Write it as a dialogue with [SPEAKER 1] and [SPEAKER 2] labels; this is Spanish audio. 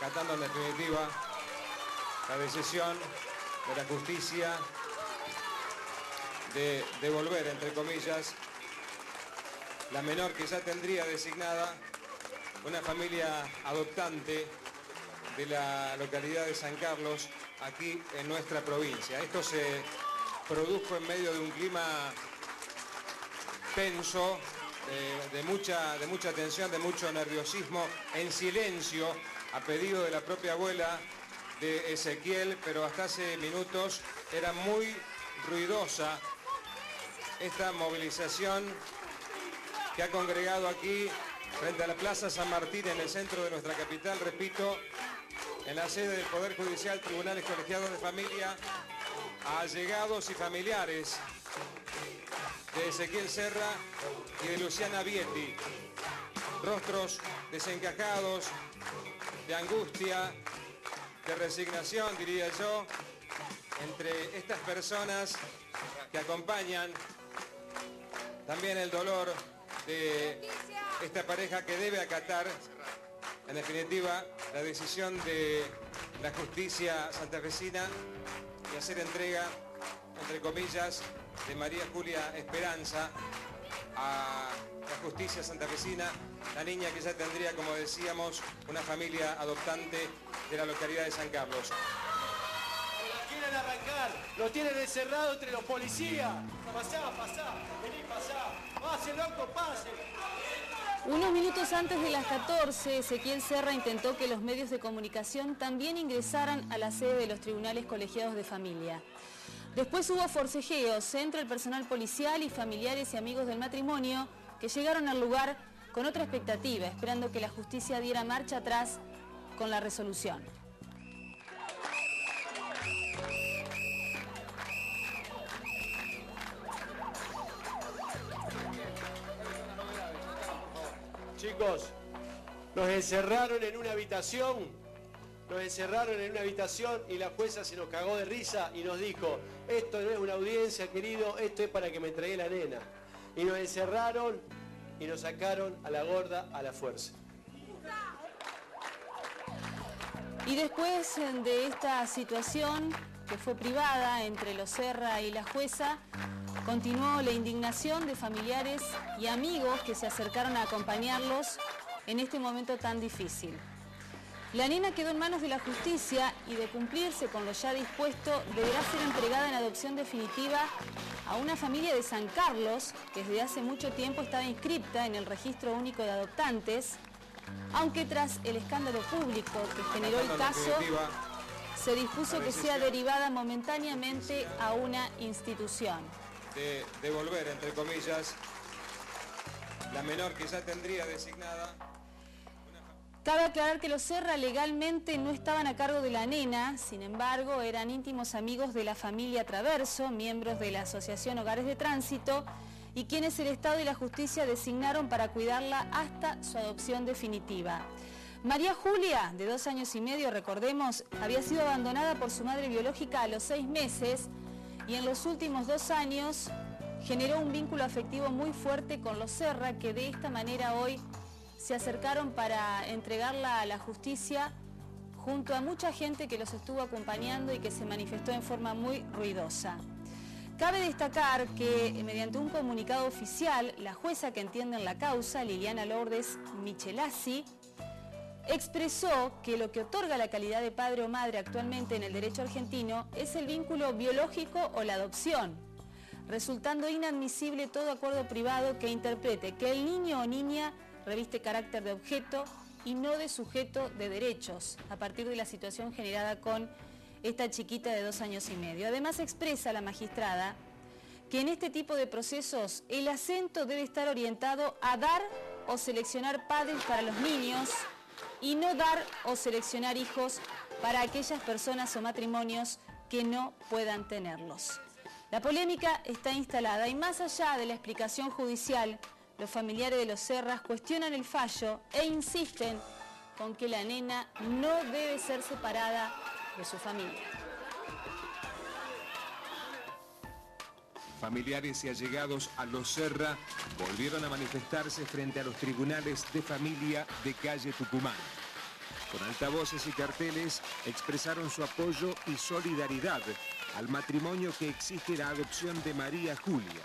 [SPEAKER 1] acatando en definitiva la decisión de la justicia de devolver, entre comillas, la menor que ya tendría designada una familia adoptante de la localidad de San Carlos, aquí en nuestra provincia. Esto se produjo en medio de un clima tenso, de, mucha, de mucha tensión, de mucho nerviosismo, en silencio, a pedido de la propia abuela de Ezequiel, pero hasta hace minutos era muy ruidosa esta movilización que ha congregado aquí frente a la Plaza San Martín en el centro de nuestra capital, repito, en la sede del Poder Judicial, Tribunales Colegiados de Familia, a allegados y familiares de Ezequiel Serra y de Luciana Vietti. Rostros desencajados, de angustia, de resignación, diría yo, entre estas personas que acompañan también el dolor de esta pareja que debe acatar, en definitiva, la decisión de la justicia santafesina y hacer entrega, entre comillas, de María Julia Esperanza a la justicia santafesina, la niña que ya tendría, como decíamos, una familia adoptante de la localidad de San Carlos.
[SPEAKER 2] La quieren arrancar, lo tienen encerrado entre los policías. Pasá, pasá, vení, pasá. Pase, loco, pase.
[SPEAKER 3] Unos minutos antes de las 14, Ezequiel Serra intentó que los medios de comunicación también ingresaran a la sede de los tribunales colegiados de familia. Después hubo forcejeos entre el personal policial y familiares y amigos del matrimonio que llegaron al lugar con otra expectativa, esperando que la justicia diera marcha atrás con la resolución.
[SPEAKER 2] Chicos, nos encerraron en una habitación, nos encerraron en una habitación y la jueza se nos cagó de risa y nos dijo, esto no es una audiencia, querido, esto es para que me entregue la nena. Y nos encerraron y nos sacaron a la gorda a la fuerza.
[SPEAKER 3] Y después de esta situación que fue privada entre los Serra y la jueza, Continuó la indignación de familiares y amigos que se acercaron a acompañarlos en este momento tan difícil. La nena quedó en manos de la justicia y de cumplirse con lo ya dispuesto, deberá ser entregada en adopción definitiva a una familia de San Carlos que desde hace mucho tiempo estaba inscripta en el Registro Único de Adoptantes, aunque tras el escándalo público que generó el caso, se dispuso que sea derivada momentáneamente a una institución
[SPEAKER 1] de devolver, entre comillas, la menor que ya tendría designada.
[SPEAKER 3] Cabe aclarar que los Serra legalmente no estaban a cargo de la nena, sin embargo eran íntimos amigos de la familia Traverso, miembros de la Asociación Hogares de Tránsito, y quienes el Estado y la Justicia designaron para cuidarla hasta su adopción definitiva. María Julia, de dos años y medio, recordemos, había sido abandonada por su madre biológica a los seis meses y en los últimos dos años generó un vínculo afectivo muy fuerte con los Serra que de esta manera hoy se acercaron para entregarla a la justicia junto a mucha gente que los estuvo acompañando y que se manifestó en forma muy ruidosa. Cabe destacar que mediante un comunicado oficial, la jueza que entiende en la causa, Liliana Lourdes Michelasi, expresó que lo que otorga la calidad de padre o madre actualmente en el derecho argentino es el vínculo biológico o la adopción, resultando inadmisible todo acuerdo privado que interprete que el niño o niña reviste carácter de objeto y no de sujeto de derechos, a partir de la situación generada con esta chiquita de dos años y medio. Además expresa la magistrada que en este tipo de procesos el acento debe estar orientado a dar o seleccionar padres para los niños y no dar o seleccionar hijos para aquellas personas o matrimonios que no puedan tenerlos. La polémica está instalada y más allá de la explicación judicial, los familiares de los Serras cuestionan el fallo e insisten con que la nena no debe ser separada de su familia.
[SPEAKER 4] Familiares y allegados a los Serra volvieron a manifestarse frente a los tribunales de familia de calle Tucumán.
[SPEAKER 1] Con altavoces y carteles expresaron su apoyo y solidaridad al matrimonio que exige la adopción de María Julia.